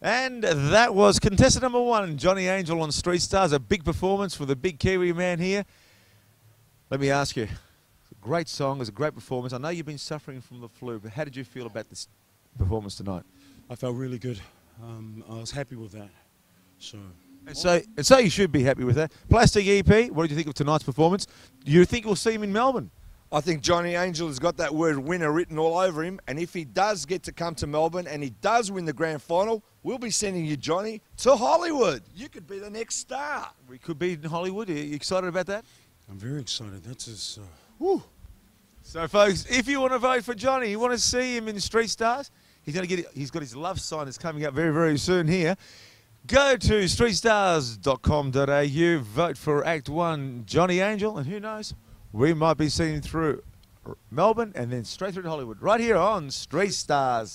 And that was contestant number one, Johnny Angel on Street Stars. A big performance for the big Kiwi man here. Let me ask you, it's a great song, it's a great performance. I know you've been suffering from the flu, but how did you feel about this performance tonight? I felt really good. Um, I was happy with that. So, And so, and so you should be happy with that. Plastic EP, what did you think of tonight's performance? Do you think we'll see him in Melbourne? I think Johnny Angel has got that word winner written all over him. And if he does get to come to Melbourne and he does win the grand final, we'll be sending you, Johnny, to Hollywood. You could be the next star. We could be in Hollywood. Are you excited about that? I'm very excited. That's his. Uh, Woo. So, folks, if you want to vote for Johnny, you want to see him in Street Stars, he's going to get. He's got his love sign that's coming up very, very soon here. Go to streetstars.com.au, vote for Act One, Johnny Angel, and who knows, we might be seeing through Melbourne and then straight through to Hollywood, right here on Street Stars.